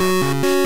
Música